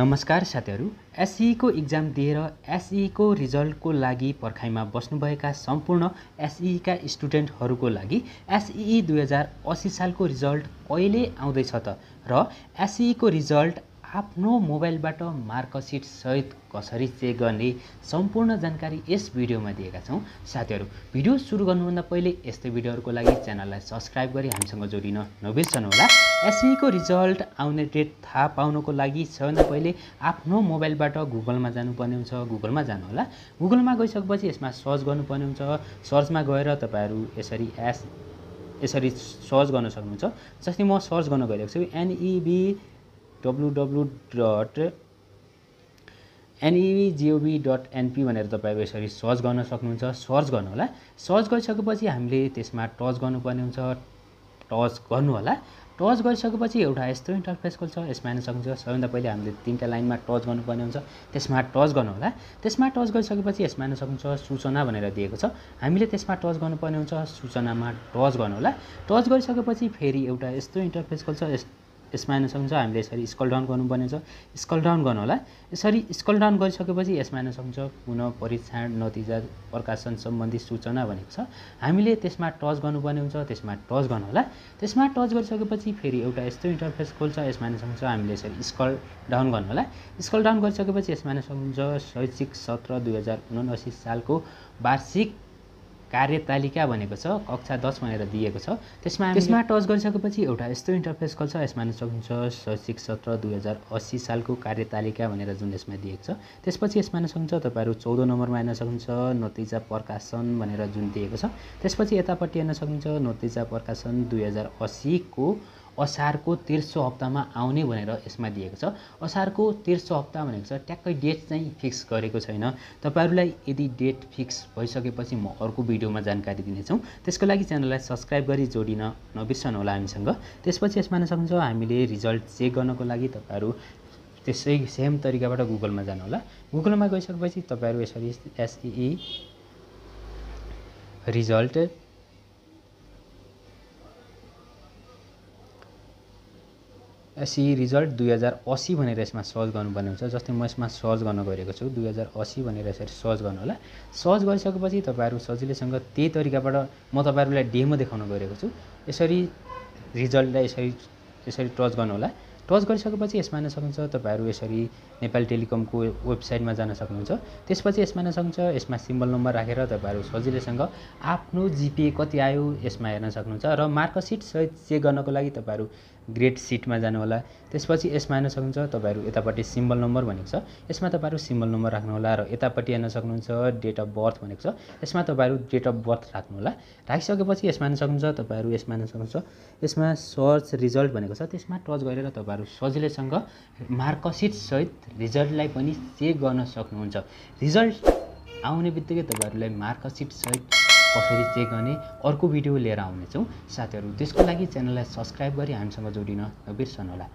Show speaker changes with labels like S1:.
S1: नमस्कार साथीहरू। एसइको इक्जाम दिएर एसइको रिजल्टको लागि पर्खाइमा बस्नुभएका सम्पूर्ण एसइका स्टुडेन्टहरूको लागि एसइई दुई हजार असी सालको रिजल्ट कहिले आउँदैछ त? र एसइको रिजल्ट आफ्नो मोबाइलबाट मार्कसिट सहित कसरी चेक गर्ने सम्पूर्ण जानकारी यस भिडियोमा दिएका छौँ। साथीहरू भिडियो सुरु गर्नुभन्दा पहिले यस्तै भिडियोहरूको लागि च्यानललाई सब्सक्राइब गरी हामीसँग जोडिन नबिर्सनुहोला एसईको रिजल्ट आउने डेट थाहा पाउनको लागि सबैभन्दा पहिले आफ्नो मोबाइलबाट गुगलमा जानुपर्ने हुन्छ। गुगलमा जानुहोला गुगलमा गइसकेपछि यसमा सर्च गर्नुपर्ने हुन्छ। सर्चमा गएर तपाईँहरू यसरी एस यसरी सर्च गर्न सक्नुहुन्छ। जस्तै म सर्च गर्न गइरहेको छु NEB W dot NEGOB dot NP भनेर तपाईँहरू यसरी सर्च गर्न सक्नुहुन्छ। सर्च गर्नुहोला सर्च गरिसकेपछि हामीले त्यसमा टच गर्नुपर्ने हुन्छ। टच गर्नु होला। टच गरिसकेपछि एउटा यस्तो इन्टरफेस खोल्छ। यसमा हेर्न सक्नुहुन्छ। सबैभन्दा पहिले हामीले तिनवटा लाइनमा टच गर्नुपर्ने हुन्छ। त्यसमा टच गर्नु होला। त्यसमा टच गरिसकेपछि यसमा हेर्न सक्नुहुन्छ सूचना भनेर दिएको छ। हामीले त्यसमा टच गर्नुपर्ने हुन्छ। सूचनामा टच गर्नु होला। टच गरिसकेपछि फेरि एउटा यस्तो इन्टरफेस खोल्छ। यसमा हेर्न सक्नुहुन्छ हामीले यसरी स्कल डाउन गर्नुपर्ने हुन्छ स्कल डाउन गर्नु होला यसरी स्कल डाउन गरिसकेपछि यसमा हेर्न सक्नुहुन्छ पुनः परीक्षण नतिजा प्रकाशन सम्बन्धी सूचना भनेको छ। हामीले त्यसमा टच गर्नुपर्ने हुन्छ त्यसमा टच गर्नु होला त्यसमा टच गरिसकेपछि फेरि एउटा यस्तो इन्टरफेस खोल्छ यसमा हेर्न सक्नुहुन्छ हामीले यसरी स्कल डाउन गर्नु होला स्कल डाउन गरिसकेपछि यसमा हेर्न सक्नुहुन्छ शैक्षिक सत्र दुई हजार उनासी सालको वार्षिक कार्यतालिका भनेको छ कक्षा दस भनेर दिएको छ। त्यसमा त्यसमा टच गरिसकेपछि एउटा यस्तो इन्टरफेस खोल्छ यसमा हेर्न सक्नुहुन्छ शैक्षिक सत्र दुई हजार अस्सी सालको कार्यतालिका भनेर जुन यसमा दिएको छ। त्यसपछि यसमा हेर्न सक्नुहुन्छ तपाईँहरू चौध नम्बरमा हेर्न सक्नुहुन्छ नतिजा प्रकाशन भनेर जुन दिएको छ। त्यसपछि यतापट्टि हेर्न सक्नुहुन्छ नतिजा प्रकाशन दुई हजार अस्सीको असारको तेर्सो हप्तामा आउने भनेर यसमा दिएको छ। असारको तेर्सो हप्ता भनेको छ ट्याक्कै डेट चाहिँ फिक्स गरेको छैन। तपाईँहरूलाई यदि डेट फिक्स भइसकेपछि म अर्को भिडियोमा जानकारी दिनेछौँ। त्यसको लागि च्यानललाई सब्सक्राइब गरी जोडिन नबिर्सनु होला हामीसँग। त्यसपछि यसमा सक्नुहुन्छ हामीले रिजल्ट चेक गर्नको लागि तपाईँहरू त्यसै सेम तरिकाबाट गुगलमा जानु होला। गुगलमा गइसकेपछि तपाईँहरू यसरी एसइई रिजल्ट एसई रिजल्ट दुई हजार असी भनेर यसमा सर्च गर्नुपर्ने हुन्छ जस्तै म यसमा सर्च गर्न गइरहेको छु दुई हजार असी भनेर यसरी सर्च गर्नु होला। सर्च गरिसकेपछि तपाईँहरू सजिलैसँग त्यही तरिकाबाट म तपाईँहरूलाई डेमो देखाउन गइरहेको छु। यसरी रिजल्टलाई यसरी यसरी टच गर्नु होला। टच गरिसकेपछि यसमा हेर्न सक्नुहुन्छ तपाईँहरू यसरी नेपाली टेलिकमको वेबसाइटमा जान सक्नुहुन्छ। त्यसपछि यसमा हेर्न सक्नुहुन्छ यसमा सिम्बल नम्बर राखेर तपाईँहरू सजिलैसँग आफ्नो जिपिए कति आयो यसमा हेर्न सक्नुहुन्छ र मार्कसिट सहित चेक गर्नको लागि तपाईँहरू ग्रेड सिटमा जानु होला त्यसपछि यसमा हेर्न सक्नुहुन्छ तपाईँहरू यतापट्टि सिम्बल नम्बर भनेको छ। यसमा तपाईँहरू सिम्बल नम्बर राख्नु होला र यतापट्टि हेर्न सक्नुहुन्छ डेट अफ बर्थ भनेको छ। यसमा तपाईँहरू डेट अफ बर्थ राख्नु होला राखिसकेपछि यसमा हेर्न सक्नुहुन्छ तपाईँहरू यसमा हेर्न सक्नुहुन्छ। यसमा सर्च रिजल्ट भनेको छ। त्यसमा टच गरेर तपाईँहरू सजिलैसँग मार्कसिट सहित रिजल्टलाई पनि चेक गर्न सक्नुहुन्छ। रिजल्ट आउने बित्तिकै तपाईँहरूलाई मार्कसिट सहित कसरी चेक गर्ने अर्को भिडियो लिएर आउनेछौँ। साथीहरू त्यसको लागि च्यानललाई सब्सक्राइब गरी हामीसँग जोडिन नबिर्सनुहोला।